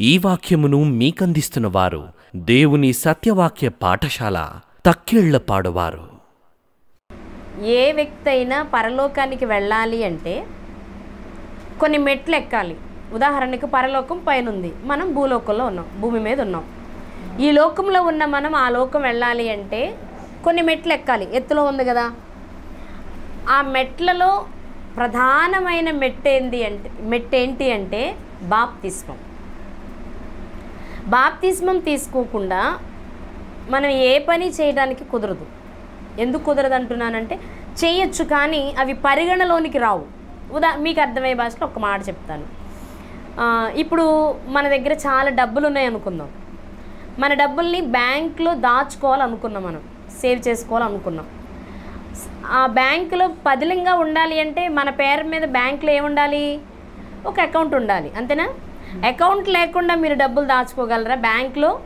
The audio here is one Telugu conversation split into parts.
ఈ వాక్యమును మీకందిస్తున్నవారు దేవుని సత్యవాక్య పాఠశాల తక్కిళ్ళపాడువారు ఏ వ్యక్తి అయినా పరలోకానికి వెళ్ళాలి అంటే కొన్ని మెట్లు ఎక్కాలి ఉదాహరణకు పరలోకం పైన ఉంది మనం భూలోకంలో ఉన్నాం. భూమి మీద ఉన్నాం. ఈ లోకంలో ఉన్న మనం ఆ లోకం వెళ్ళాలి అంటే కొన్ని మెట్లు ఎక్కాలి ఎత్తులో ఉంది కదా. ఆ మెట్లలో ప్రధానమైన మెట్టేంది అంటే మెట్టేంటి అంటే బాప్తిస్మం. బాప్తిస్మం తీసుకోకుండా మనం ఏ పని చేయడానికి కుదరదు. ఎందుకు కుదరదు అంటున్నానంటే చేయొచ్చు కానీ అవి పరిగణలోనికి రావు. ఉదా మీకు అర్థమయ్యే భాషలో ఒక మాట చెప్తాను. ఇప్పుడు మన దగ్గర చాలా డబ్బులు ఉన్నాయి అనుకుందాం. మన డబ్బుల్ని బ్యాంక్లో దాచుకోవాలనుకున్నాం మనం. సేవ్ చేసుకోవాలనుకున్నాం. ఆ బ్యాంకులో పదిలంగా ఉండాలి అంటే మన పేరు మీద బ్యాంకులో ఏముండాలి? ఒక అకౌంట్ ఉండాలి. అంతేనా? అకౌంట్ లేకుండా మీరు డబ్బులు దాచుకోగలరా? బ్యాంక్లో?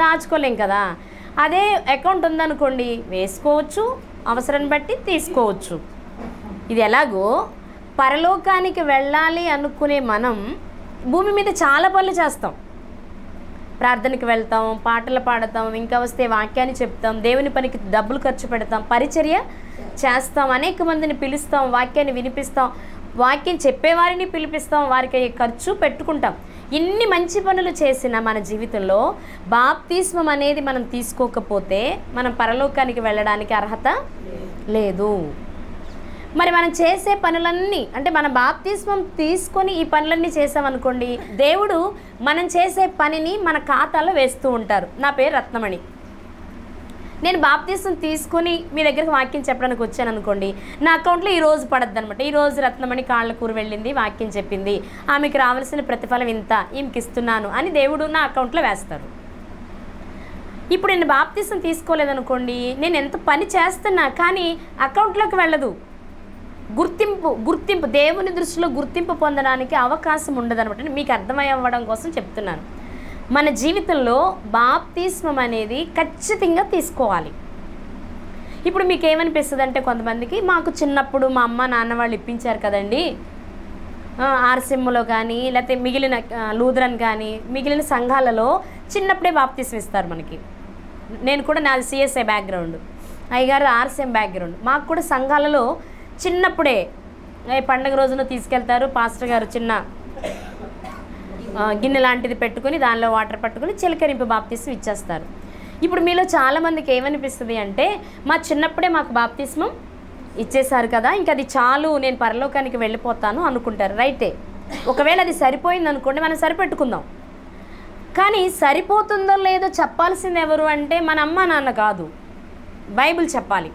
దాచుకోలేం కదా. అదే అకౌంట్ ఉందనుకోండి వేసుకోవచ్చు అవసరాన్ని బట్టి తీసుకోవచ్చు. ఇది ఎలాగో పరలోకానికి వెళ్ళాలి అనుకునే మనం భూమి మీద చాలా పనులు చేస్తాం. ప్రార్థనకి వెళ్తాం పాటలు పాడతాం ఇంకా వస్తే వాక్యాన్ని చెప్తాం దేవుని పనికి డబ్బులు ఖర్చు పెడతాం పరిచర్య చేస్తాం అనేక మందిని పిలుస్తాం వాక్యాన్ని వినిపిస్తాం. వాక్యం చెప్పేవారిని పిలిపిస్తాం వారికి ఖర్చు పెట్టుకుంటాం. ఇన్ని మంచి పనులు చేసిన మన జీవితంలో బాప్తిస్మం అనేది మనం తీసుకోకపోతే మనం పరలోకానికి వెళ్ళడానికి అర్హత లేదు. మరి మనం చేసే పనులన్నీ అంటే మన బాప్తిస్మం తీసుకొని ఈ పనులన్నీ చేసామనుకోండి దేవుడు మనం చేసే పనిని మన ఖాతాలో వేస్తూ ఉంటారు. నా పేరు రత్నమణి. నేను బాప్తీసం తీసుకొని మీ దగ్గరకు వాక్యం చెప్పడానికి వచ్చాను అనుకోండి నా అకౌంట్లో ఈ రోజు పడద్దు అనమాట ఈ రోజు రత్నమణి కాళ్ళ కూర వెళ్ళింది వాక్యం చెప్పింది. ఆమెకు రావాల్సిన ప్రతిఫలం ఇంత ఈమెకి ఇస్తున్నాను అని దేవుడు నా అకౌంట్లో వేస్తారు. ఇప్పుడు నేను బాప్తీసం తీసుకోలేదనుకోండి నేను ఎంత పని చేస్తున్నా కానీ అకౌంట్లోకి వెళ్ళదు. గుర్తింపు గుర్తింపు దేవుని దృష్టిలో గుర్తింపు పొందడానికి అవకాశం ఉండదనమాట మీకు అర్థమై అవ్వడం కోసం చెప్తున్నాను. మన జీవితంలో బాప్తిస్మం అనేది ఖచ్చితంగా తీసుకోవాలి. ఇప్పుడు మీకు ఏమనిపిస్తుంది అంటే కొంతమందికి మాకు చిన్నప్పుడు మా అమ్మ నాన్న వాళ్ళు ఇప్పించారు కదండి. ఆర్సిమ్లో కానీ లేకపోతే మిగిలిన ఆ, లూథరన్ కానీ మిగిలిన సంఘాలలో చిన్నప్పుడే బాప్తిస్మ ఇస్తారు మనకి. నేను కూడా నాది సిఎస్ఐ బ్యాక్గ్రౌండ్. అయ్యగారు ఆర్సిఎం బ్యాక్గ్రౌండ్. మాకు కూడా సంఘాలలో చిన్నప్పుడే పండగ రోజున తీసుకెళ్తారు. పాస్టర్ గారు చిన్న గిన్నె లాంటిది పెట్టుకుని దానిలో వాటర్ పట్టుకుని చిలకరింపు బాప్తిస్మం ఇచ్చేస్తారు. ఇప్పుడు మీలో చాలామందికి ఏమనిపిస్తుంది అంటే మా చిన్నప్పుడే మాకు బాప్తిస్మం ఇచ్చేశారు కదా ఇంకా అది చాలు నేను పరలోకానికి వెళ్ళిపోతాను అనుకుంటారు. రైటే. ఒకవేళ అది సరిపోయింది అనుకోండి మనం సరిపెట్టుకుందాం. కానీ సరిపోతుందో లేదో చెప్పాల్సింది ఎవరు అంటే మన అమ్మ నాన్న కాదు. బైబిల్ చెప్పాలి.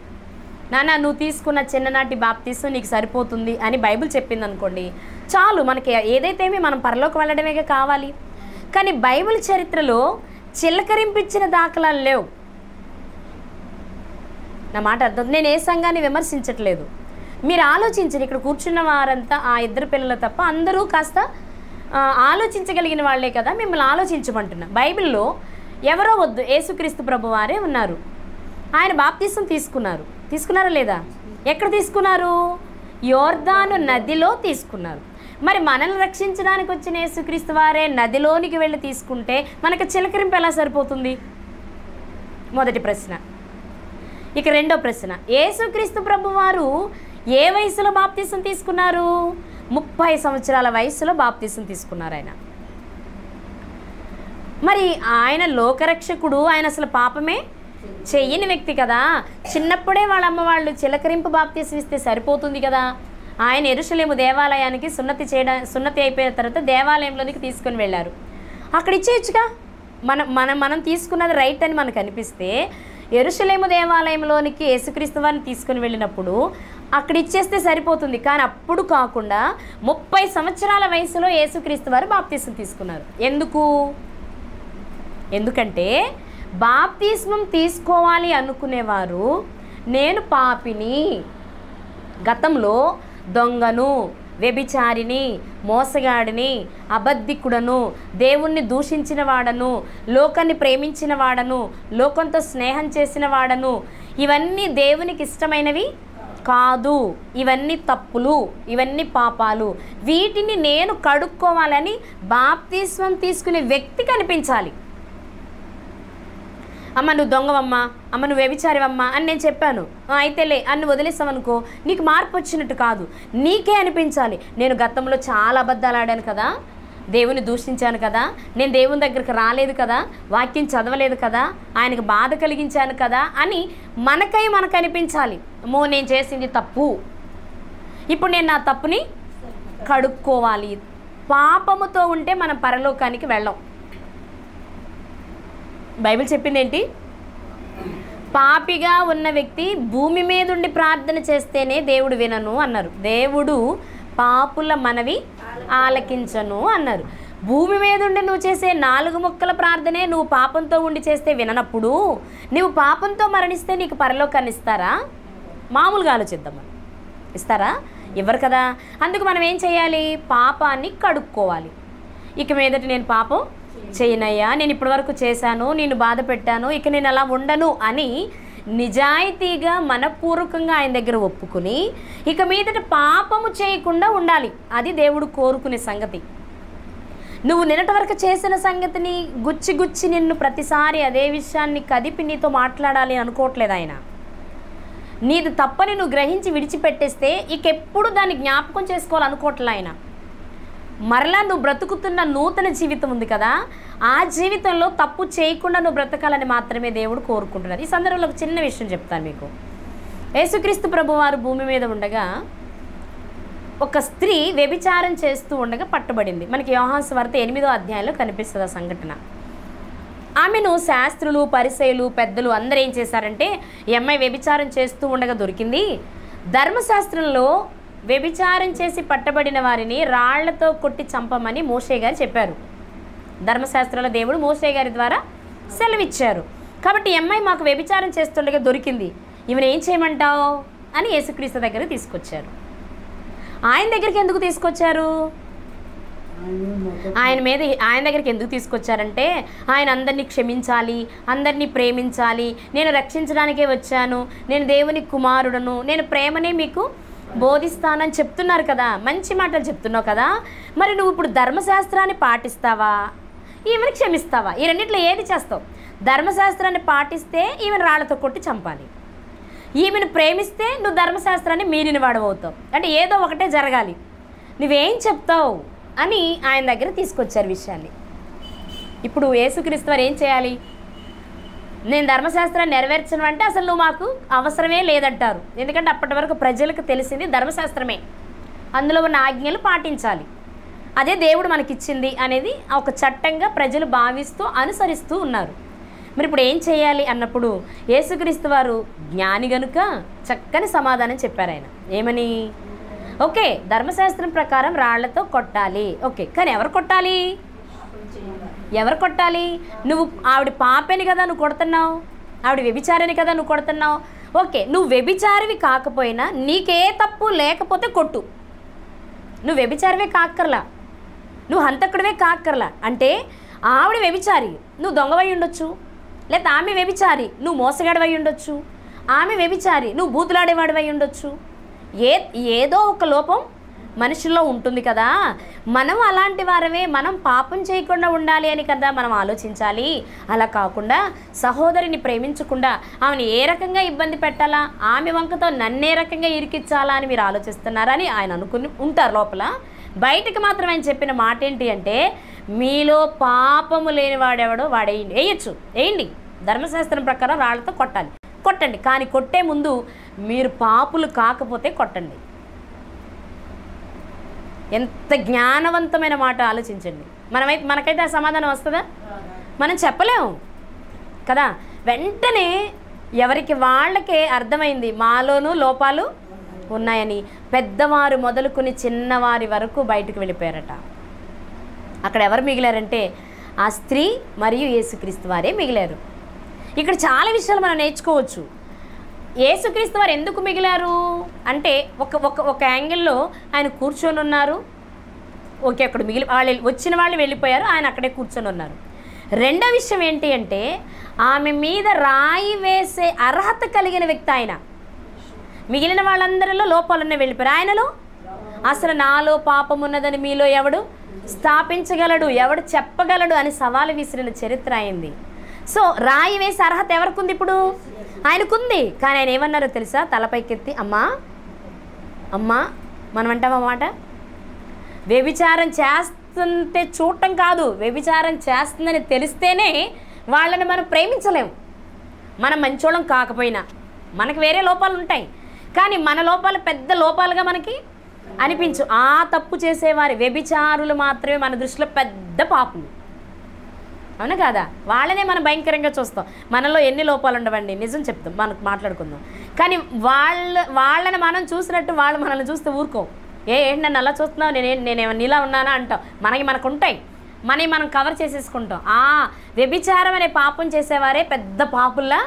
నాన్న నువ్వు తీసుకున్న చిన్ననాటి బాప్తీసు నీకు సరిపోతుంది అని బైబిల్ చెప్పింది అనుకోండి చాలు మనకి ఏదైతే మనం పరలోకి వెళ్ళడమే కావాలి. కానీ బైబిల్ చరిత్రలో చిలకరింపించిన దాఖలాలు లేవు. నా మాట అర్థం నేను ఏ సంఘాన్ని విమర్శించట్లేదు. మీరు ఆలోచించండి ఇక్కడ కూర్చున్న వారంతా ఆ ఇద్దరు పిల్లలు తప్ప అందరూ కాస్త ఆలోచించగలిగిన వాళ్ళే కదా మిమ్మల్ని ఆలోచించమంటున్నా. బైబిల్లో ఎవరో వద్దు యేసుక్రీస్తు ప్రభువారే ఉన్నారు. ఆయన బాప్తీసం తీసుకున్నారు. తీసుకున్నారా లేదా? ఎక్కడ తీసుకున్నారు? యోర్దాను నదిలో తీసుకున్నారు. మరి మనల్ని రక్షించడానికి వచ్చిన యేసుక్రీస్తు వారే నదిలోనికి వెళ్ళి తీసుకుంటే మనకు చిలకరింపు ఎలా సరిపోతుంది? మొదటి ప్రశ్న. ఇక రెండో ప్రశ్న. యేసుక్రీస్తు ప్రభు వారు ఏ వయసులో బాప్తీసం తీసుకున్నారు? ముప్పై సంవత్సరాల వయసులో బాప్తీసం తీసుకున్నారు ఆయన. మరి ఆయన లోకరక్షకుడు ఆయన అసలు పాపమే? చెయ్యని వ్యక్తి కదా. చిన్నప్పుడే వాళ్ళ అమ్మ వాళ్ళు చిలకరింపు బాప్తీసం ఇస్తే సరిపోతుంది కదా. ఆయన ఎరుషలేము దేవాలయానికి సున్నతి చేయడం సున్నతి అయిపోయిన తర్వాత దేవాలయంలోనికి తీసుకుని వెళ్ళారు. అక్కడ ఇచ్చేయచ్చుగా. మనం మనం మనం తీసుకున్నది రైట్ అని మనకు అనిపిస్తే ఎరుషలేము దేవాలయంలోనికి యేసుక్రీస్తు వారిని తీసుకుని వెళ్ళినప్పుడు అక్కడ ఇచ్చేస్తే సరిపోతుంది. కానీ అప్పుడు కాకుండా ముప్పై సంవత్సరాల వయసులో యేసుక్రీస్తు వారు బాప్తీసం తీసుకున్నారు. ఎందుకు? ఎందుకంటే బాప్తిస్మం తీసుకోవాలి అనుకునేవారు. నేను పాపిని గతంలో దొంగను వ్యభిచారిని మోసగాడిని అబద్ధికుడను దేవుణ్ణి దూషించిన వాడను లోకాన్ని ప్రేమించిన వాడను లోకంతో స్నేహం చేసిన వాడను ఇవన్నీ దేవునికి ఇష్టమైనవి కాదు. ఇవన్నీ తప్పులు ఇవన్నీ పాపాలు. వీటిని నేను కడుక్కోవాలని బాప్తిస్వం తీసుకునే వ్యక్తి కనిపించాలి. అమ్మ నువ్వు దొంగవమ్మా. అమ్మ నువ్వు వ్యభిచారివమ్మా అని నేను చెప్పాను. అయితే అయితేలే అని వదిలేసామనుకో నీకు మార్పు వచ్చినట్టు కాదు. నీకే అనిపించాలి. నేను గతంలో చాలా అబద్ధాలు ఆడాను కదా. దేవుని దూషించాను కదా. నేను దేవుని దగ్గరికి రాలేదు కదా. వాక్యం చదవలేదు కదా. ఆయనకు బాధ కలిగించాను కదా అని మనకై మనకు అనిపించాలి. అమ్మో నేను చేసింది తప్పు. ఇప్పుడు నేను నా తప్పుని కడుక్కోవాలి. పాపముతో ఉంటే మనం పరలోకానికి వెళ్ళం. బైబిల్ చెప్పింది ఏంటి పాపిగా ఉన్న వ్యక్తి భూమి మీద ఉండి ప్రార్థన చేస్తేనే దేవుడు వినను అన్నారు. దేవుడు పాపుల మనవి ఆలకించను అన్నారు. భూమి మీద ఉండి నువ్వు చేసే నాలుగు ముక్కల ప్రార్థనే నువ్వు పాపంతో ఉండి చేస్తే విననప్పుడు నువ్వు పాపంతో మరణిస్తే నీకు పరలోకాన్ని ఇస్తారా? మామూలుగా ఆలోచిద్దాం మనం. ఇస్తారా? ఇవ్వరు కదా. అందుకు మనం ఏం చేయాలి? పాపాన్ని కడుక్కోవాలి. ఇక మీదటి నేను పాపం చేయనయ్యా నేను ఇప్పటివరకు చేశాను నేను బాధ పెట్టాను ఇక నేను అలా ఉండను అని నిజాయితీగా మనపూర్వకంగా ఆయన దగ్గర ఒప్పుకుని ఇక మీదట పాపము చేయకుండా ఉండాలి. అది దేవుడు కోరుకునే సంగతి. నువ్వు నిన్నటి వరకు చేసిన సంగతిని గుచ్చి గుచ్చి నిన్ను ప్రతిసారి అదే విషయాన్ని కదిపి నీతో మాట్లాడాలి అనుకోవట్లేదు ఆయన. నీది తప్పని నువ్వు గ్రహించి విడిచిపెట్టేస్తే ఇకెప్పుడు దాన్ని జ్ఞాపకం చేసుకోవాలనుకోవట్లే ఆయన. మరలా నువ్వు బ్రతుకుతున్న నూతన జీవితం ఉంది కదా ఆ జీవితంలో తప్పు చేయకుండా నువ్వు బ్రతకాలని మాత్రమే దేవుడు కోరుకుంటున్నాడు. ఈ సందర్భంలో ఒక చిన్న విషయం చెప్తాను మీకు. యేసుక్రీస్తు ప్రభు వారు భూమి మీద ఉండగా ఒక స్త్రీ వ్యభిచారం చేస్తూ ఉండగా పట్టుబడింది. మనకి యోహాన్స్ వార్త ఎనిమిదో అధ్యాయంలో కనిపిస్తుంది ఆ సంఘటన. ఆమెను శాస్త్రులు పరిసయులు పెద్దలు అందరూ ఏం చేశారంటే ఈ అమ్మాయి వ్యభిచారం చేస్తూ ఉండగా దొరికింది. ధర్మశాస్త్రంలో వ్యభిచారం చేసి పట్టబడిన వారిని రాళ్ళతో కొట్టి చంపమని మోషే గారు చెప్పారు. ధర్మశాస్త్రాల దేవుడు మోషే గారి ద్వారా సెలవిచ్చారు. కాబట్టి అమ్మాయి మాకు వ్యభిచారం చేస్తుండగా దొరికింది. ఈమెను ఏం చేయమంటావు? అని యేసుక్రీస్తు దగ్గర తీసుకొచ్చారు. ఆయన దగ్గరికి ఎందుకు తీసుకొచ్చారు? ఆయన మీద ఆయన దగ్గరికి ఎందుకు తీసుకొచ్చారంటే ఆయన అందరినీ క్షమించాలి అందరినీ ప్రేమించాలి నేను రక్షించడానికే వచ్చాను నేను దేవుని కుమారుడను నేను ప్రేమనే మీకు బోధిస్తానని చెప్తున్నారు కదా మంచి మాటలు చెప్తున్నావు కదా మరి నువ్వు ఇప్పుడు ధర్మశాస్త్రాన్ని పాటిస్తావా? ఈమెను క్షమిస్తావా? ఈ రెండిట్లో ఏది చేస్తావు? ధర్మశాస్త్రాన్ని పాటిస్తే ఈమెను రాళ్ళతో కొట్టి చంపాలి. ఈమెను ప్రేమిస్తే నువ్వు ధర్మశాస్త్రాన్ని మీరిన వాడవవుతావు అంటే ఏదో ఒకటే జరగాలి. నువ్వేం చెప్తావు అని ఆయన దగ్గర తీసుకొచ్చారు విషయాన్ని. ఇప్పుడు యేసుక్రీస్తు వారు ఏం చేయాలి? నేను ధర్మశాస్త్రాన్ని నెరవేర్చను అంటే అసలు నువ్వు మాకు అవసరమే లేదంటారు. ఎందుకంటే అప్పటి వరకు ప్రజలకు తెలిసింది ధర్మశాస్త్రమే. అందులో ఉన్న ఆజ్ఞలు పాటించాలి. అదే దేవుడు మనకిచ్చింది అనేది ఒక చట్టంగా ప్రజలు భావిస్తూ అనుసరిస్తూ ఉన్నారు. మరి ఇప్పుడు ఏం చేయాలి అన్నప్పుడు యేసుక్రీస్తు వారు జ్ఞాని గనుక చక్కని సమాధానం చెప్పారు ఆయన. ఏమని? ఓకే ధర్మశాస్త్రం ప్రకారం రాళ్ళతో కొట్టాలి. ఓకే కానీ ఎవరు కొట్టాలి? ఎవరు కొట్టాలి? నువ్వు ఆవిడ పాపని కదా నువ్వు కొడుతున్నావు? ఆవిడ వ్యభిచారిని కదా నువ్వు కొడుతున్నావు? ఓకే నువ్వు వ్యభిచారివి కాకపోయినా నీకే తప్పు లేకపోతే కొట్టు. నువ్వు వ్యభిచారివే కాక్కర్లా? నువ్వు హంతకుడివే కాక్కర్లా? అంటే ఆవిడ వ్యభిచారి నువ్వు దొంగవై ఉండొచ్చు. లేదా ఆమె వ్యభిచారి నువ్వు మోసగాడివై ఉండొచ్చు. ఆమె వ్యభిచారి నువ్వు బూతులాడేవాడివై ఉండొచ్చు. ఏ ఏదో ఒక లోపం మనుషుల్లో ఉంటుంది కదా. మనం అలాంటి వారమే మనం పాపం చేయకుండా ఉండాలి అని కదా మనం ఆలోచించాలి. అలా కాకుండా సహోదరిని ప్రేమించకుండా ఆమెను ఏ రకంగా ఇబ్బంది పెట్టాలా ఆమె వంకతో నన్నే రకంగా ఇరికిచ్చాలా అని మీరు ఆలోచిస్తున్నారని ఆయన అనుకుని ఉంటారు లోపల. బయటకు మాత్రం ఆయన చెప్పిన మాట ఏంటి అంటే మీలో పాపము లేని వాడెవడో వాడేయండి వేయచ్చు వేయండి. ధర్మశాస్త్రం ప్రకారం రాళ్ళతో కొట్టాలి. కొట్టండి. కానీ కొట్టే ముందు మీరు పాపులు కాకపోతే కొట్టండి. ఎంత జ్ఞానవంతమైన మాట ఆలోచించండి. మనమైతే మనకైతే ఆ సమాధానం వస్తుందా? మనం చెప్పలేము కదా? వెంటనే ఎవరికి వాళ్ళకే అర్థమైంది మాలోనూ లోపాలు ఉన్నాయని. పెద్దవారు మొదలుకుని చిన్నవారి వరకు బయటకు వెళ్ళిపోయారట. అక్కడ ఎవరు మిగిలారంటే ఆ స్త్రీ మరియు యేసుక్రీస్తు వారే మిగిలారు. ఇక్కడ చాలా విషయాలు మనం నేర్చుకోవచ్చు. యేసుక్రీస్తు వారు ఎందుకు మిగిలారు? అంటే ఒక ఒక ఒక యాంగిల్లో ఆయన కూర్చొని ఉన్నారు. ఓకే అక్కడ మిగిలి వాళ్ళు వచ్చిన వాళ్ళు వెళ్ళిపోయారు ఆయన అక్కడే కూర్చొని ఉన్నారు. రెండో విషయం ఏంటి అంటే ఆమె మీద రాయి వేసే అర్హత కలిగిన వ్యక్తి ఆయన. మిగిలిన వాళ్ళందరిలో లోపాలున్న వెళ్ళిపోయారు. ఆయనలో? అసలు నాలో పాపం ఉన్నదని మీలో ఎవడు స్థాపించగలడు ఎవడు చెప్పగలడు అని సవాలు విసిరిన చరిత్ర అయింది. సో రాయి వేసే అర్హత ఎవరికి ఉంది ఇప్పుడు? ఆయనకుంది. కానీ ఆయన ఏమన్నారో తెలుసా? తలపైకెత్తి అమ్మా అమ్మా మనం అంటామన్నమాట వ్యభిచారం చేస్తుంటే చూడటం కాదు. వ్యభిచారం చేస్తుందని తెలిస్తేనే వాళ్ళని మనం ప్రేమించలేము మనం మంచోళం కాకపోయినా. మనకు వేరే లోపాలు ఉంటాయి కానీ మన లోపాలు పెద్ద లోపాలుగా మనకి అనిపించు. ఆ తప్పు చేసేవారి వ్యభిచారులు మాత్రమే మన దృష్టిలో పెద్ద పాపులు. అవునా కాదా? వాళ్ళనే మనం భయంకరంగా చూస్తాం. మనలో ఎన్ని లోపాలు ఉండవండి? నిజం చెప్తాం మనకు మాట్లాడుకుందాం. కానీ వాళ్ళ వాళ్ళని మనం చూసినట్టు వాళ్ళు మనల్ని చూస్తే ఊరుకోం. ఏ ఏంటి నన్ను అలా చూస్తున్నావు? నేను నేనేమో నీలా ఉన్నానా అంటాం. మనకి మనకు ఉంటాయి మనకి మనం కవర్ చేసేసుకుంటాం. ఆ వ్యభిచారం అనే పాపం చేసేవారే పెద్ద పాపుల్లా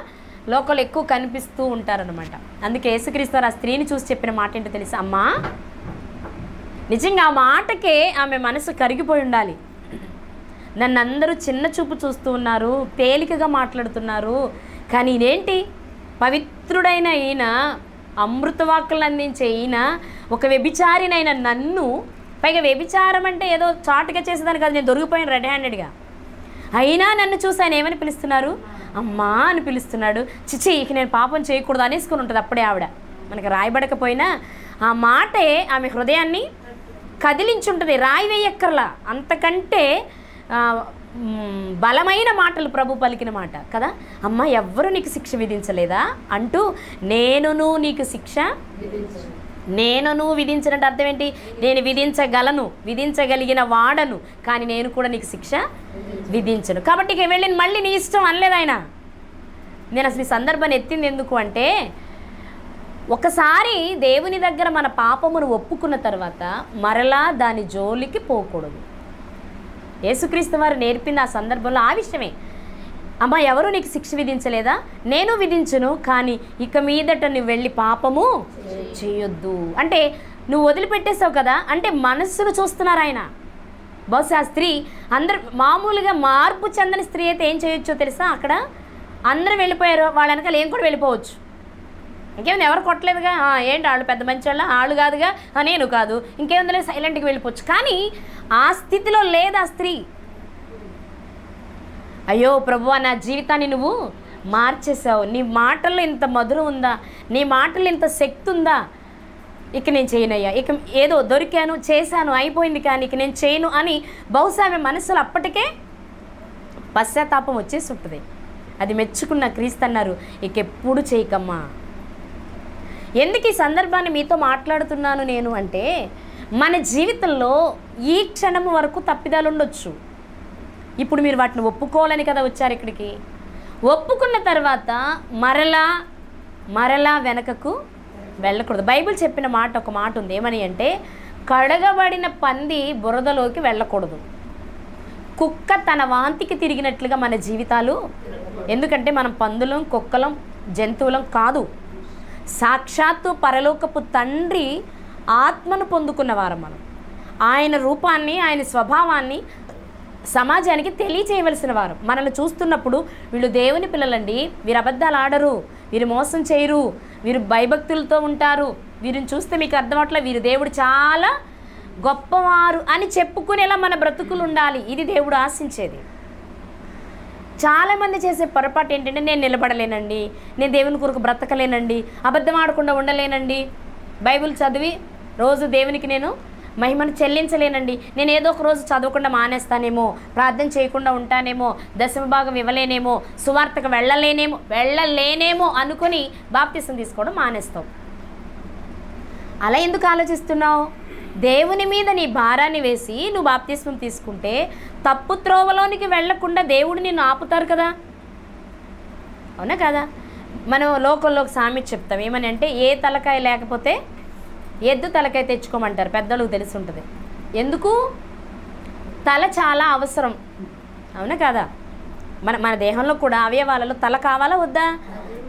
లోకల్ ఎక్కువ కనిపిస్తూ ఉంటారనమాట అందుకే యేసుక్రీస్తు ఆ స్త్రీని చూసి చెప్పిన మాట ఏంటో తెలుసా? అమ్మా నిజంగా ఆ మాటకే ఆమె మనసు కరిగిపోయి ఉండాలి. నన్ను అందరూ చిన్న చూపు చూస్తూ ఉన్నారు తేలికగా మాట్లాడుతున్నారు. కానీ ఇదేంటి? పవిత్రుడైన ఈయన అమృతవాక్కులు అందించే ఈయన ఒక వ్యభిచారినైన నన్ను పైగా వ్యభిచారం అంటే ఏదో చాటుగా చేసేదాన్ని కాదు నేను దొరికిపోయాను రెడ్ హ్యాండెడ్గా అయినా నన్ను చూసి ఆయన ఏమని పిలుస్తున్నారు? అమ్మా అని పిలుస్తున్నాడు. చిచి ఇక నేను పాపం చేయకూడదు అనేసుకుని ఉంటుంది అప్పుడే ఆవిడ. మనకి రాయబడకపోయినా ఆ మాటే ఆమె హృదయాన్ని కదిలించుంటుంది రాయి వేయక్కర్లా. అంతకంటే బలమైన మాటలు ప్రభు పలికిన మాట కదా? అమ్మ ఎవ్వరు నీకు శిక్ష విధించలేదా? అంటూ నేనును నీకు శిక్ష నేను నువ్వు విధించినట్టు అర్థం ఏంటి? నేను విధించగలను విధించగలిగిన వాడను కానీ నేను కూడా నీకు శిక్ష విధించను. కాబట్టి ఇక వెళ్ళి మళ్ళీ నీ ఇష్టం అనలేదు ఆయన. నేను అసలు ఈ సందర్భాన్ని ఎత్తింది ఎందుకు అంటే ఒకసారి దేవుని దగ్గర మన పాపమును ఒప్పుకున్న తర్వాత మరలా దాని జోలికి పోకూడదు. యేసుక్రీస్తు వారు నేర్పింది ఆ సందర్భంలో ఆ విషయమే. అమ్మ ఎవరు నీకు శిక్ష విధించలేదా? నేను విధించును కానీ ఇక మీదట నువ్వు వెళ్ళి పాపము చేయొద్దు. అంటే నువ్వు వదిలిపెట్టేసావు కదా అంటే మనస్సును చూస్తున్నారు ఆయన. బహుశా స్త్రీ అందరు మామూలుగా మార్పు చెందని స్త్రీ అయితే ఏం చేయొచ్చో తెలుసా అక్కడ? అందరూ వెళ్ళిపోయారు వాళ్ళ వెనకాల ఏం కూడా వెళ్ళిపోవచ్చు. ఇంకేమైనా ఎవరు కొట్టలేదుగా? ఏంటి వాళ్ళు పెద్ద మంచి వాళ్ళ వాళ్ళు కాదుగా నేను కాదు. ఇంకేముంది సైలెంట్కి వెళ్ళిపోవచ్చు. కానీ ఆ స్థితిలో లేదు ఆ స్త్రీ? అయ్యో ప్రభువా నా జీవితాన్ని నువ్వు మార్చేసావు నీ మాటల్లో ఇంత మధురం ఉందా? నీ మాటల్లో ఇంత శక్తి ఉందా? ఇక నేను చేయనయ్యా. ఇక ఏదో దొరికాను చేశాను అయిపోయింది కానీ ఇక నేను చేయను అని బహుశా ఆమె మనసులో అప్పటికే పశ్చాత్తాపం వచ్చేసి ఉంటుంది. అది మెచ్చుకున్న క్రీస్తు అన్నారు ఇక ఎప్పుడు చేయకమ్మా? ఎందుకు ఈ సందర్భాన్ని మీతో మాట్లాడుతున్నాను నేను అంటే మన జీవితంలో ఈ క్షణం వరకు తప్పిదాలు ఉండొచ్చు. ఇప్పుడు మీరు వాటిని ఒప్పుకోవాలని కదా వచ్చారు ఇక్కడికి. ఒప్పుకున్న తర్వాత మరలా మరలా వెనకకు వెళ్ళకూడదు. బైబిల్ చెప్పిన మాట ఒక మాట ఉంది. ఏమని అంటే కడగబడిన పంది బురదలోకి వెళ్ళకూడదు. కుక్క తన వాంతికి తిరిగినట్లుగా మన జీవితాలు ఎందుకంటే మనం పందులం కుక్కలం జంతువులం కాదు. సాక్షాత్తు పరలోకపు తండ్రి ఆత్మను పొందుకున్నవారు మనం. ఆయన రూపాన్ని ఆయన స్వభావాన్ని సమాజానికి తెలియచేయవలసిన వారు. మనల్ని చూస్తున్నప్పుడు వీళ్ళు దేవుని పిల్లలండి. వీరు అబద్ధాలు ఆడరు. వీరు మోసం చేయరు. వీరు భయభక్తులతో ఉంటారు. వీరిని చూస్తే మీకు అర్థమవట్లే వీరు దేవుడు చాలా గొప్పవారు అని చెప్పుకునేలా మన బ్రతుకులు ఉండాలి. ఇది దేవుడు ఆశించేది. చాలామంది చేసే పొరపాటు ఏంటంటే నేను నిలబడలేనండి. నేను దేవుని కొరకు బ్రతకలేనండి. అబద్ధం ఆడకుండా ఉండలేనండి. బైబిల్ చదివి రోజు దేవునికి నేను మహిమను చెల్లించలేనండి. నేను ఏదో ఒక రోజు చదవకుండా మానేస్తానేమో ప్రార్థన చేయకుండా ఉంటానేమో దశమ భాగం ఇవ్వలేనేమో సువార్తకు వెళ్ళలేనేమో వెళ్ళలేనేమో అనుకుని బాప్తిసం తీసుకోవడం మానేస్తాం. అలా ఎందుకు ఆలోచిస్తున్నావు? దేవుని మీద నీ భారాన్ని వేసి నువ్వు బాప్తిస్మం తీసుకుంటే తప్పు త్రోవలోనికి వెళ్ళకుండా దేవుడు నిన్ను ఆపుతారు కదా? అవునా కదా? మనం లోకల్లో ఒక సామెత చెప్తాం. ఏమని అంటే ఏ తలకాయ లేకపోతే ఎద్దు తలకాయ తెచ్చుకోమంటారు. పెద్దలకు తెలిసి ఉంటుంది. ఎందుకు? తల చాలా అవసరం. అవునా కదా? మన మన దేహంలో కూడా అవయవాలలో తల కావాలా వద్దా?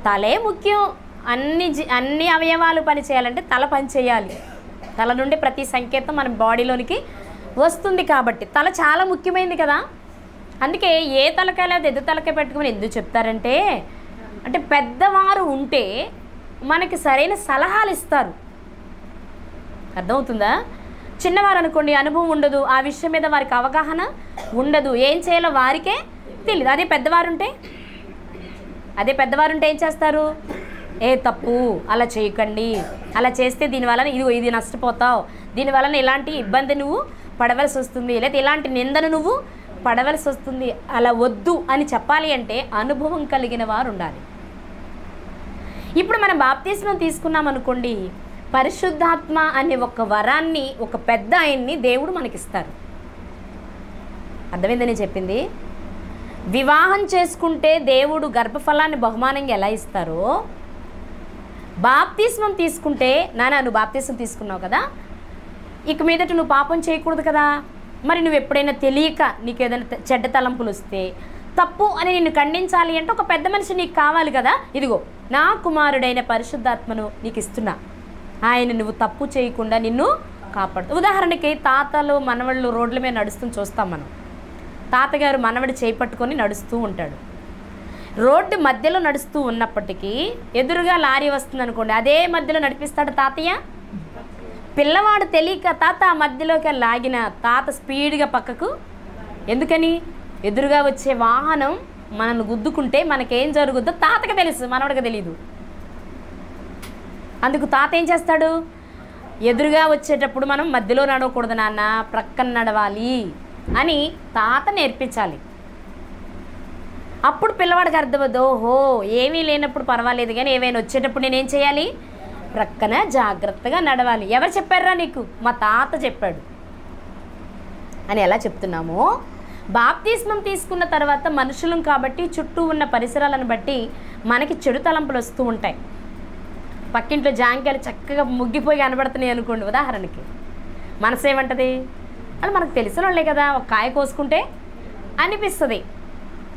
తలే ముఖ్యం. అన్ని జీ- అన్ని అవయవాలు పని చేయాలంటే తల పని చేయాలి తల నుండి ప్రతి సంకేతం మన బాడీలోనికి వస్తుంది కాబట్టి. తల చాలా ముఖ్యమైనది కదా. అందుకే ఏ తలకాయ లేదా ఎద్దు తలకాయ పెట్టుకుని ఎందుకు చెప్తారంటే అంటే పెద్దవారు ఉంటే మనకి సరైన సలహాలు ఇస్తారు. అర్థమవుతుందా? చిన్నవారు అనుకోండి అనుభవం ఉండదు. ఆ విషయం మీద వారికి అవగాహన ఉండదు. ఏం చేయాలో వారికే తెలియదు అదే పెద్దవారుంటే అదే పెద్దవారు ఉంటే ఏం చేస్తారు? ఏ తప్పు? అలా చేయకండి. అలా చేస్తే దీనివలన ఇది ఇది నష్టపోతావు. దీనివలన ఇలాంటి ఇబ్బంది నువ్వు పడవలసి వస్తుంది? లేదా ఇలాంటి నిందను నువ్వు పడవలసి వస్తుంది? అలా వద్దు అని చెప్పాలి అంటే అనుభవం కలిగిన వారు ఉండాలి. ఇప్పుడు మనం బాప్తిస్మం తీసుకున్నాం అనుకోండి. పరిశుద్ధాత్మ అనే ఒక వరాన్ని ఒక పెద్ద ఆయన్ని దేవుడు మనకిస్తారు. అర్థమైందని చెప్పింది? వివాహం చేసుకుంటే దేవుడు గర్భఫలాన్ని బహుమానంగా ఎలా ఇస్తారో బాప్తిస్మం తీసుకుంటే నానా నువ్వు బాప్తిస్మం తీసుకున్నావు కదా? ఇక మీదట నువ్వు పాపం చేయకూడదు కదా? మరి నువ్వు ఎప్పుడైనా తెలియక నీకు ఏదైనా చెడ్డ తలంపులు వస్తే తప్పు అని నిన్ను ఖండించాలి అంటే ఒక పెద్ద మనిషి నీకు కావాలి కదా? ఇదిగో నా కుమారుడైన పరిశుద్ధాత్మను నీకు ఇస్తున్నా. ఆయన నువ్వు తప్పు చేయకుండా నిన్ను కాపాడు. ఉదాహరణకి తాతలు మనవళ్ళు రోడ్ల మీద నడుస్తూ చూస్తాం మనం. తాతగారు మనవడి చేపట్టుకొని నడుస్తూ ఉంటాడు. రోడ్డు మధ్యలో నడుస్తూ ఉన్నప్పటికీ ఎదురుగా లారీ వస్తుంది అనుకోండి అదే మధ్యలో నడిపిస్తాడు తాతయ్య? పిల్లవాడు తెలియక తాత ఆ మధ్యలోకి లాగిన తాత స్పీడ్గా పక్కకు. ఎందుకని? ఎదురుగా వచ్చే వాహనం మనల్ని గుద్దుకుంటే మనకేం జరుగుద్దో తాతకి తెలుసు మనవడికి తెలీదు. అందుకు తాత ఏం చేస్తాడు? ఎదురుగా వచ్చేటప్పుడు మనం మధ్యలో నడవకూడదు నాన్న ప్రక్కన నడవాలి అని తాత నేర్పించాలి. అప్పుడు పిల్లవాడికి అర్థమవుతుంది ఓహో ఏమీ లేనప్పుడు పర్వాలేదు కానీ ఏమైనా వచ్చేటప్పుడు నేనేం చేయాలి? ప్రక్కన జాగ్రత్తగా నడవాలి. ఎవరు చెప్పారా నీకు? మా తాత చెప్పాడు. అని ఎలా చెప్తున్నామో బాప్తిస్మం తీసుకున్న తర్వాత మనుషులం కాబట్టి చుట్టూ ఉన్న పరిసరాలను బట్టి మనకి చెడు తలంపులు వస్తూ ఉంటాయి. పక్కింట్లో జాంకాయలు చక్కగా ముగ్గిపోయి కనబడుతున్నాయి అనుకోండి ఉదాహరణకి. మనసు ఏమంటది అది మనకు తెలిసిన వాళ్ళే కదా ఒక కాయ కోసుకుంటే అనిపిస్తుంది.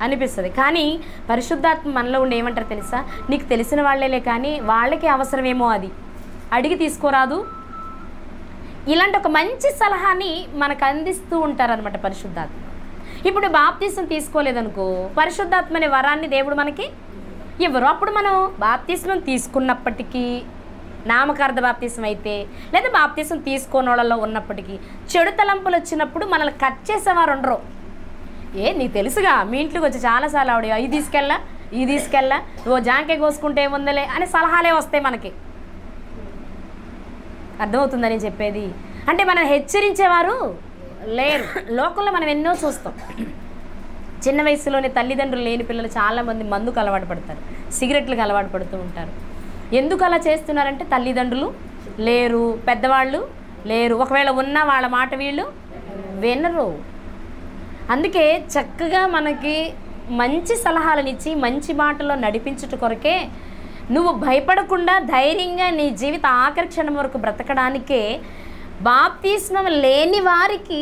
అనిపిస్తుంది. కానీ పరిశుద్ధాత్మ మనలో ఉండి ఏమంటారు తెలుసా? నీకు తెలిసిన వాళ్ళేలే కానీ వాళ్ళకి అవసరమేమో అది. అడిగి తీసుకోరాదు. ఇలాంటి ఒక మంచి సలహాని మనకు అందిస్తూ ఉంటారనమాట పరిశుద్ధాత్మ. ఇప్పుడు బాప్తీసం తీసుకోలేదనుకో పరిశుద్ధాత్మ అనే వరాన్ని దేవుడు మనకి ఇవ్వరు. అప్పుడు మనం బాప్తీసం తీసుకున్నప్పటికీ నామకార్థ బాప్తీసం అయితే లేదా బాప్తీసం తీసుకోని వాళ్ళలో ఉన్నప్పటికీ చెడు తలంపులు వచ్చినప్పుడు మనల్ని కట్ చేసేవారు ఉండరు. ఏ నీకు తెలుసుగా మీ ఇంట్లోకి వచ్చి చాలాసార్లు ఆవిడ ఇది తీసుకెళ్ళా ఇది తీసుకెళ్ళా ఓ జాంకే కోసుకుంటే ఏముందలే అనే సలహాలే వస్తాయి మనకి. అర్థమవుతుందని చెప్పేది? అంటే మనం హెచ్చరించేవారు లేరు. లోకంలో మనం ఎన్నో చూస్తాం. చిన్న వయసులోనే తల్లిదండ్రులు లేని పిల్లలు చాలామంది మందుకు అలవాటు పడతారు. సిగరెట్లకు అలవాటు పడుతూ ఉంటారు. ఎందుకు అలా చేస్తున్నారంటే తల్లిదండ్రులు లేరు పెద్దవాళ్ళు లేరు. ఒకవేళ ఉన్న వాళ్ళ మాట వీళ్ళు వినరు. అందుకే చక్కగా మనకి మంచి సలహాలను ఇచ్చి మంచి మాటలో నడిపించుట కొరకే నువ్వు భయపడకుండా ధైర్యంగా నీ జీవిత ఆఖరి క్షణం వరకు బ్రతకడానికే బాప్తీస్మం లేని వారికి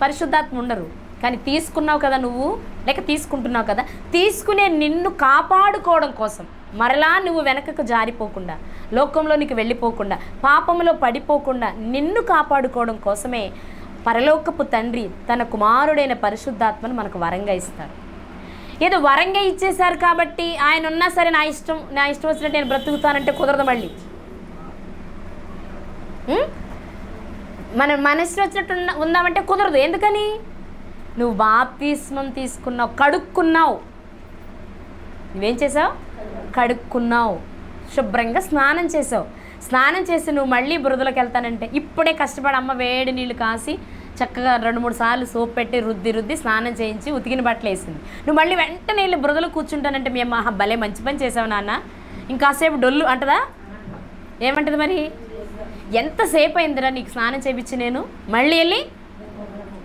పరిశుద్ధాత్మ ఉండరు. కానీ తీసుకున్నావు కదా నువ్వు లేక తీసుకుంటున్నావు కదా తీసుకునే నిన్ను కాపాడుకోవడం కోసం మరలా నువ్వు వెనకకు జారిపోకుండా లోకంలో నీకు వెళ్ళిపోకుండా పాపంలో పడిపోకుండా నిన్ను కాపాడుకోవడం కోసమే పరలోకపు తండ్రి తన కుమారుడైన పరిశుద్ధాత్మను మనకు వరంగా ఇస్తారు ఏదో వరంగా ఇచ్చేశారు కాబట్టి ఆయన ఉన్నా సరే నా ఇష్టం నా ఇష్టం వచ్చినట్టు నేను బ్రతుకుతానంటే కుదరదు మళ్ళీ. మన ఇష్టం వచ్చినట్టు ఉన్న- ఉందామంటే కుదరదు. ఎందుకని? నువ్వు బాప్తిస్మం తీసుకున్నావు కడుక్కున్నావు. నువ్వేం చేసావు? కడుక్కున్నావు. శుభ్రంగా స్నానం చేసావు. స్నానం చేసి నువ్వు మళ్ళీ బురదలోకి వెళ్తానంటే ఇప్పుడే కష్టపడి అమ్మ వేడి నీళ్ళు కాసి చక్కగా రెండు మూడు సార్లు సోప్ పెట్టి రుద్ది రుద్ది స్నానం చేయించి ఉతికిన బట్టలు వేసింది. నువ్వు మళ్ళీ వెంటనే వెళ్ళి బురదలో కూర్చుంటానంటే మేము అమ్మ భలే మంచి పని చేసావు నాన్న. ఇంకాసేపు డొల్లు అంటదా? ఏమంటది మరి? ఎంతసేపు అయిందిరా నీకు స్నానం చేయించి నేను? మళ్ళీ వెళ్ళి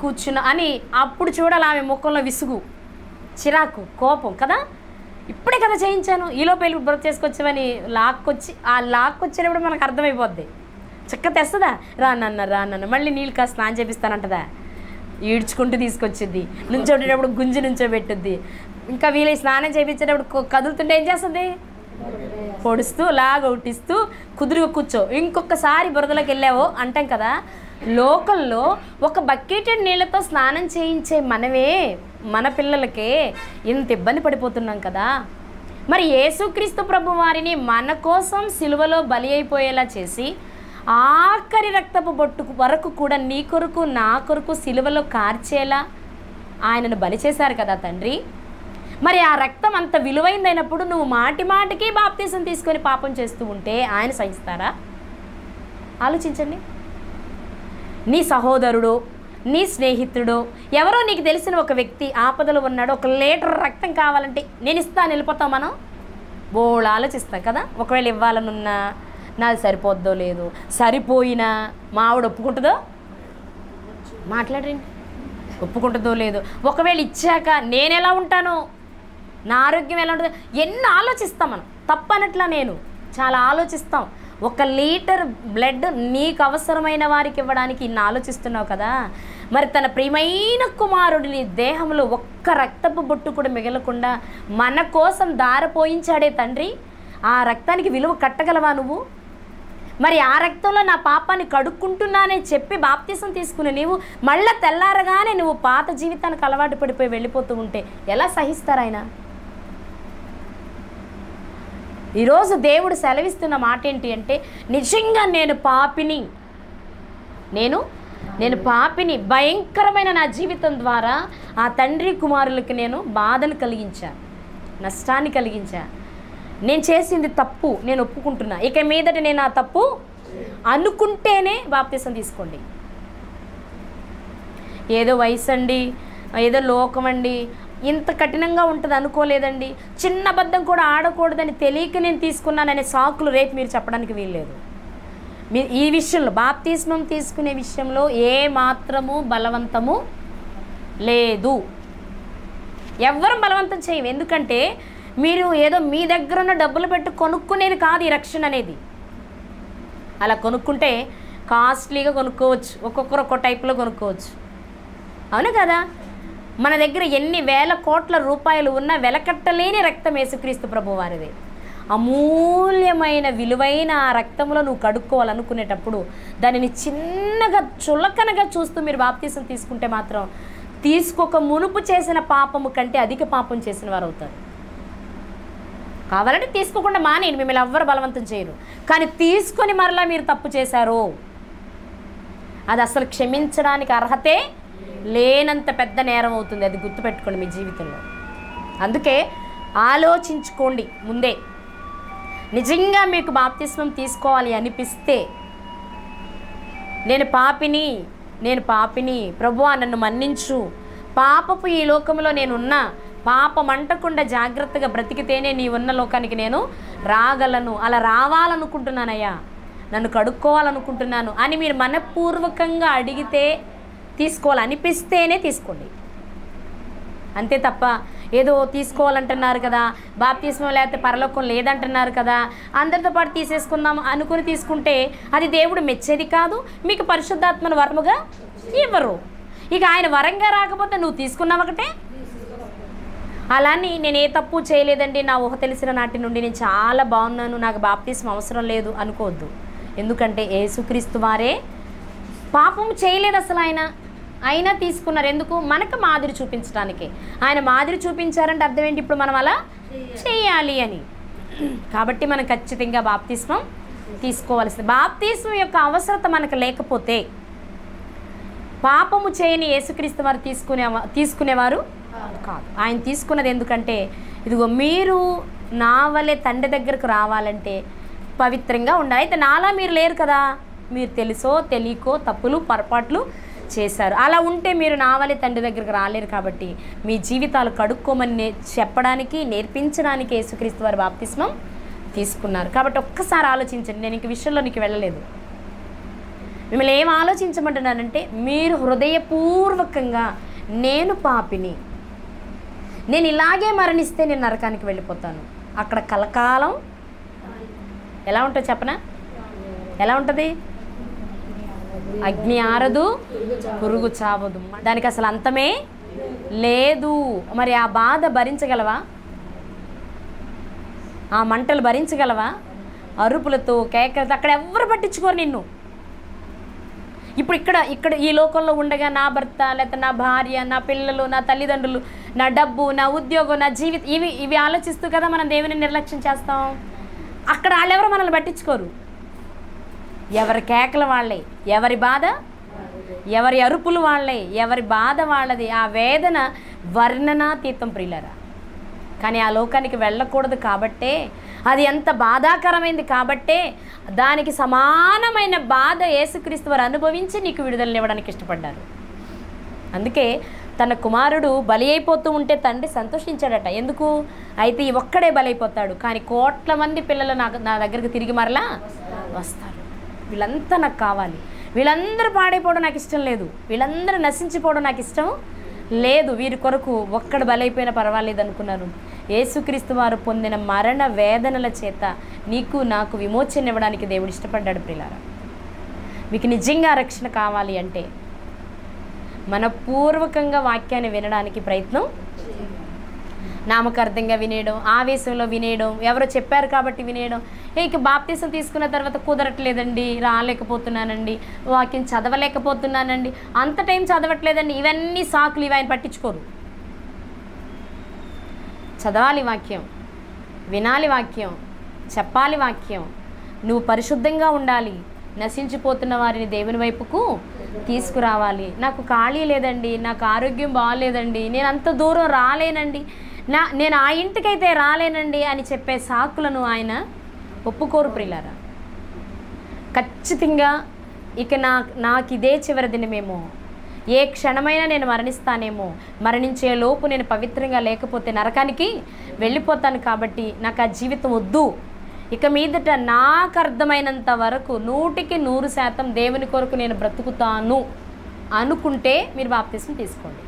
కూర్చున్నా అని అప్పుడు చూడాలి ఆమె ముఖంలో విసుగు చిరాకు కోపం కదా? ఇప్పుడే కదా చేయించాను. ఈలో వెళ్ళి బ్రత్ చేసుకొచ్చామని లాక్కొచ్చి ఆ లాక్కొచ్చినప్పుడు మనకు అర్థమైపోద్ది. చక్క తెస్తుందా? రా నాన్న రా నాన్న. మళ్ళీ నీళ్ళు కాస్త స్నానం చేపిస్తానంటదా? ఈడ్చుకుంటూ తీసుకొచ్చింది నుంచోటేటప్పుడు గుంజి నుంచోబెట్టుద్ది. ఇంకా వీళ్ళ స్నానం చేయించేటప్పుడు కదులుతుంటే ఏం చేస్తుంది? పొడుస్తూ లాగ ఉట్టిస్తూ కుదురుగా కూర్చో. ఇంకొకసారి బురదలోకి వెళ్ళావో అంటాం కదా లోకల్లో ఒక బకెటెడ్ నీళ్ళతో స్నానం చేయించే మనమే మన పిల్లలకే ఇంత ఇబ్బంది పడిపోతున్నాం కదా. మరి యేసుక్రీస్తు ప్రభు వారిని మన కోసం సిలువలో బలి అయిపోయేలా చేసి ఆఖరి రక్తపు బొట్టు వరకు కూడా నీ కొరకు నా కొరకు సిలువలో కార్చేలా ఆయనను బలి చేశారు కదా తండ్రి. మరి ఆ రక్తం అంత విలువైందైనప్పుడు నువ్వు మాటి మాటికి బాప్తీసం తీసుకొని పాపం చేస్తూ ఉంటే ఆయన సహిస్తారా? ఆలోచించండి. నీ సహోదరుడు నీ స్నేహితుడు. ఎవరో నీకు తెలిసిన ఒక వ్యక్తి ఆపదలో ఉన్నాడు. ఒక లీటర్ రక్తం కావాలంటే నేను ఇస్తాను వెళ్ళిపోతాం మనం. బోళ్ళు ఆలోచిస్తాం కదా? ఒకవేళ ఇవ్వాలనున్నా నాది సరిపోద్దో లేదు సరిపోయినా మా ఆవిడ ఒప్పుకుంటుందో? మాట్లాడండి. ఒప్పుకుంటుందో లేదు. ఒకవేళ ఇచ్చాక నేను ఎలా ఉంటానో? నా ఆరోగ్యం ఎలా ఉంటుందో? ఎన్ని ఆలోచిస్తాం మనం. తప్పనట్లా నేను. చాలా ఆలోచిస్తాం. ఒక లీటర్ బ్లడ్ నీకు అవసరమైన వారికి ఇవ్వడానికి ఇన్ని ఆలోచిస్తున్నావు కదా? మరి తన ప్రియమైన కుమారుడిని దేహంలో ఒక్క రక్తపు బొట్టు కూడా మిగలకుండా మన కోసం దారపోయించాడే తండ్రి ఆ రక్తానికి విలువ కట్టగలవా నువ్వు? మరి ఆ రక్తంలో నా పాపాన్ని కడుక్కుంటున్నానని చెప్పి బాప్తీసం తీసుకుని నీవు మళ్ళా తెల్లారగానే నువ్వు పాత జీవితానికి అలవాటు పడిపోయి వెళ్ళిపోతూ ఉంటే ఎలా సహిస్తారు ఆయన? ఈరోజు దేవుడు సెలవిస్తున్న మాట ఏంటి అంటే నిజంగా నేను పాపిని. నేను? నేను పాపిని. భయంకరమైన నా జీవితం ద్వారా ఆ తండ్రి కుమారులకు నేను బాధను కలిగించా నష్టాన్ని కలిగించా. నేను చేసింది తప్పు నేను ఒప్పుకుంటున్నా. ఇక మీదట నేను ఆ తప్పు అనుకుంటేనే బాప్తీసం తీసుకోండి. ఏదో వయసు అండి ఏదో లోకం అండి ఇంత కఠినంగా ఉంటుంది అనుకోలేదండి. చిన్న అబద్ధం కూడా ఆడకూడదని తెలియక నేను తీసుకున్నాననే సాకులు రేపు మీరు చెప్పడానికి వీల్లేదు. మీ ఈ విషయంలో బాప్తిస్మం తీసుకునే విషయంలో ఏ మాత్రము బలవంతము లేదు. ఎవ్వరం బలవంతం చేయం ఎందుకంటే మీరు ఏదో మీ దగ్గర ఉన్న డబ్బులు పెట్టి కొనుక్కునేది కాదు ఈ రక్షణ అనేది. అలా కొనుక్కుంటే కాస్ట్లీగా కొనుక్కోవచ్చు. ఒక్కొక్కరు ఒక్కో టైప్లో కొనుక్కోవచ్చు. అవును కదా? మన దగ్గర ఎన్ని వేల కోట్ల రూపాయలు ఉన్నా వెలకట్టలేని రక్తం యేసుక్రీస్తు ప్రభు వారిది అమూల్యమైన విలువైన ఆ రక్తంలో నువ్వు కడుక్కోవాలనుకునేటప్పుడు దానిని చిన్నగా చులకనగా చూస్తూ మీరు బాప్తీసం తీసుకుంటే మాత్రం తీసుకోక మునుపు చేసిన పాపము కంటే అధిక పాపం చేసిన వారు అవుతారు కావాలంటే తీసుకోకుండా మానేయండి మిమ్మల్ని ఎవ్వరు బలవంతం చేయరు. కానీ తీసుకొని మరలా మీరు తప్పు చేశారు. అది అసలు క్షమించడానికి అర్హతే లేనంత పెద్ద నేరం అవుతుంది. అది గుర్తుపెట్టుకోండి మీ జీవితంలో. అందుకే ఆలోచించుకోండి ముందే. నిజంగా మీకు బాప్తిస్మం తీసుకోవాలి అనిపిస్తే నేను పాపిని నేను పాపిని ప్రభువా నన్ను మన్నించు. పాపపు ఈ లోకంలో నేనున్నా పాపం అంటకుండా జాగ్రత్తగా బ్రతికితేనే నీ ఉన్న లోకానికి నేను రాగలను అలా రావాలనుకుంటున్నానయ్యా. నన్ను కడుక్కోవాలనుకుంటున్నాను అని మీరు మనపూర్వకంగా అడిగితే తీసుకోవాలి అనిపిస్తేనే తీసుకోండి. అంతే తప్ప ఏదో తీసుకోవాలంటున్నారు కదా బాప్తిస్మం లేకపోతే పరలోకం లేదంటున్నారు కదా అందరితో పాటు తీసేసుకుందాం అనుకుని తీసుకుంటే అది దేవుడు మెచ్చేది కాదు మీకు పరిశుద్ధాత్మను వరముగా ఇవ్వరు. ఇక ఆయన వరంగా రాకపోతే నువ్వు తీసుకున్నావు ఒకటే? అలాని నేను ఏ తప్పు చేయలేదండి నా ఊహ తెలిసిన నాటి నుండి నేను చాలా బాగున్నాను నాకు బాప్తిస్మం అవసరం లేదు అనుకోవద్దు. ఎందుకంటే యేసుక్రీస్తు వారే పాపం చేయలేదు అసలు ఆయన. అయినా తీసుకున్నారు ఎందుకు మనకు మాదిరి చూపించడానికి ఆయన మాదిరి చూపించారంటే అర్థం ఏంటి ఇప్పుడు మనం అలా చేయాలి అని. కాబట్టి మనం ఖచ్చితంగా బాప్తిస్మం తీసుకోవాల్సింది. బాప్తిస్మం యొక్క అవసరత మనకు లేకపోతే పాపము చేయని యేసుక్రీస్తు వారు తీసుకునే తీసుకునేవారు కాదు. ఆయన తీసుకున్నది ఎందుకంటే ఇదిగో మీరు నా వలె తండ్రి దగ్గరకు రావాలంటే పవిత్రంగా ఉండాలి. అయితే నాలా మీరు లేరు కదా. మీరు తెలుసో తెలియకో తప్పులు పొరపాట్లు చేశారు. అలా ఉంటే మీరు నా తండ్రి దగ్గరికి రాలేరు కాబట్టి మీ జీవితాలు కడుక్కోమని చెప్పడానికి నేర్పించడానికి యేసుక్రీస్తు వారి బాప్తిస్మం తీసుకున్నారు. కాబట్టి ఒక్కసారి ఆలోచించండి నేను ఇంక విషయంలోనికి వెళ్ళలేదు. మిమ్మల్ని ఏం ఆలోచించమంటున్నానంటే మీరు హృదయపూర్వకంగా నేను పాపిని నేను ఇలాగే మరణిస్తే నేను నరకానికి వెళ్ళిపోతాను. అక్కడ కలకాలం ఎలా ఉంటుంది చెప్పనా? ఎలా ఉంటుంది? అగ్ని ఆరదు పురుగు చావదు. దానికి అసలు అంతమే లేదు. మరి ఆ బాధ భరించగలవా? ఆ మంటలు భరించగలవా? అరుపులతో కేకలతో అక్కడ ఎవ్వరు పట్టించుకోరు నిన్ను. ఇప్పుడు ఇక్కడ ఇక్కడ ఈ లోకంలో ఉండగా నా భర్త లేకపోతే నా భార్య నా పిల్లలు నా తల్లిదండ్రులు నా డబ్బు నా ఉద్యోగం నా జీవితం ఇవి ఇవి ఆలోచిస్తూ కదా మనం దేవుని నిర్లక్ష్యం చేస్తాం. అక్కడ వాళ్ళెవరు మనల్ని పట్టించుకోరు? ఎవరి కేకలు వాళ్ళే ఎవరి బాధ? ఎవరి అరుపులు వాళ్ళే ఎవరి బాధ వాళ్ళది? ఆ వేదన వర్ణనాతీతం ప్రియులరా. కానీ ఆ లోకానికి వెళ్ళకూడదు కాబట్టే అది ఎంత బాధాకరమైంది కాబట్టే దానికి సమానమైన బాధ యేసుక్రీస్తు వారు అనుభవించి నీకు విడుదలనివ్వడానికి ఇష్టపడ్డారు. అందుకే తన కుమారుడు బలి అయిపోతూ ఉంటే తండ్రి సంతోషించాడట. ఎందుకు? అయితే ఈ ఒక్కడే బలైపోతాడు కానీ కోట్ల మంది పిల్లలు నాకు నా దగ్గరికి తిరిగి మరలా వస్తారు. వీళ్ళంతా నాకు కావాలి. వీళ్ళందరూ పాడైపోవడం నాకు ఇష్టం లేదు. వీళ్ళందరూ నశించిపోవడం నాకు ఇష్టం లేదు. వీరి కొరకు ఒక్కడ బలైపోయినా పర్వాలేదు అనుకున్నాను యేసుక్రీస్తు వారు పొందిన మరణ వేదనల చేత నీకు నాకు విమోచన ఇవ్వడానికి దేవుడు ఇష్టపడ్డాడు ప్రిలారా. మీకు నిజంగా రక్షణ కావాలి అంటే మనపూర్వకంగా వాక్యాన్ని వినడానికి ప్రయత్నం నామకార్థంగా వినేయడం ఆవేశంలో వినేయడం ఎవరో చెప్పారు కాబట్టి వినేయడం. ఇక బాప్తీసం తీసుకున్న తర్వాత కుదరట్లేదండి రాలేకపోతున్నానండి వాక్యం చదవలేకపోతున్నానండి అంత టైం చదవట్లేదండి ఇవన్నీ సాకులు ఇవి ఆయన పట్టించుకోరు. చదవాలి వాక్యం వినాలి వాక్యం చెప్పాలి వాక్యం. నువ్వు పరిశుద్ధంగా ఉండాలి నశించిపోతున్న వారిని దేవుని వైపుకు తీసుకురావాలి. నాకు ఖాళీ లేదండి నాకు ఆరోగ్యం బాగాలేదండి నేను అంత దూరం రాలేనండి నా నేను ఆ ఇంటికైతే రాలేనండి అని చెప్పే సాకులను ఆయన ఒప్పుకోరు ప్రిలారా ఖచ్చితంగా ఇక నా నాకు ఇదే చివరి దినమేమో. ఏ క్షణమైనా నేను మరణిస్తానేమో. మరణించే లోపు నేను పవిత్రంగా లేకపోతే నరకానికి వెళ్ళిపోతాను కాబట్టి నాకు ఆ జీవితం వద్దు. ఇక మీదట నాకు అర్థమైనంత వరకు నూటికి నూరు శాతం దేవుని కొరకు నేను బ్రతుకుతాను అనుకుంటే మీరు బాప్తీసం తీసుకోండి.